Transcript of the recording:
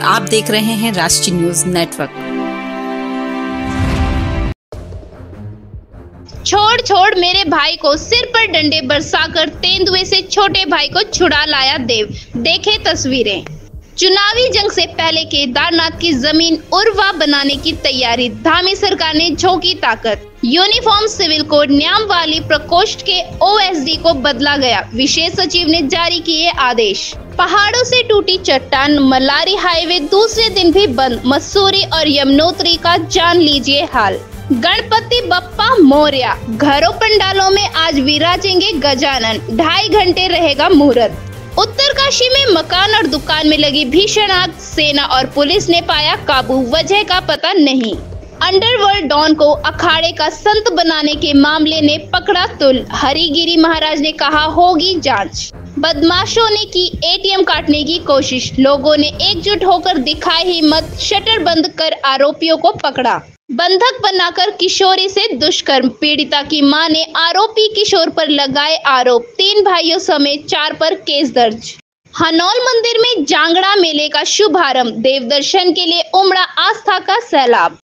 आप देख रहे हैं राष्ट्रीय न्यूज़ नेटवर्क। छोड़ छोड़ मेरे भाई को सिर पर डंडे बरसाकर तेंदुए से छोटे भाई को छुड़ा लाया देव। देखे तस्वीरें। चुनावी जंग से पहले केदारनाथ की ज़मीन उर्वा बनाने की तैयारी, धामी सरकार ने झोंकी ताकत। यूनिफॉर्म सिविल कोड न्याम वाली प्रकोष्ठ के ओएसडी को बदला गया। विशेष सचिव ने जारी किए आदेश। पहाड़ों से टूटी चट्टान मलारी हाईवे दूसरे दिन भी बंद। मसूरी और यमुनोत्री का जान लीजिए हाल। गणपति बप्पा मौर्य। घरों पंडालों में आज विराजेंगे गजानन। ढाई घंटे रहेगा मुहूर्त। उत्तरकाशी में मकान और दुकान में लगी भीषण आग, सेना और पुलिस ने पाया काबू। वजह का पता नहीं। अंडरवर्ल्ड डॉन को अखाड़े का संत बनाने के मामले ने पकड़ा तुल। हरिगिरी महाराज ने कहा, होगी जाँच। बदमाशों ने की एटीएम काटने की कोशिश। लोगों ने एकजुट होकर दिखाई हिम्मत शटर बंद कर आरोपियों को पकड़ा। बंधक बनाकर किशोरी से दुष्कर्म। पीड़िता की माँ ने आरोपी किशोर पर लगाए आरोप। तीन भाइयों समेत चार पर केस दर्ज। हनौल मंदिर में जांगड़ा मेले का शुभारंभ। देव दर्शन के लिए उमड़ा आस्था का सैलाब।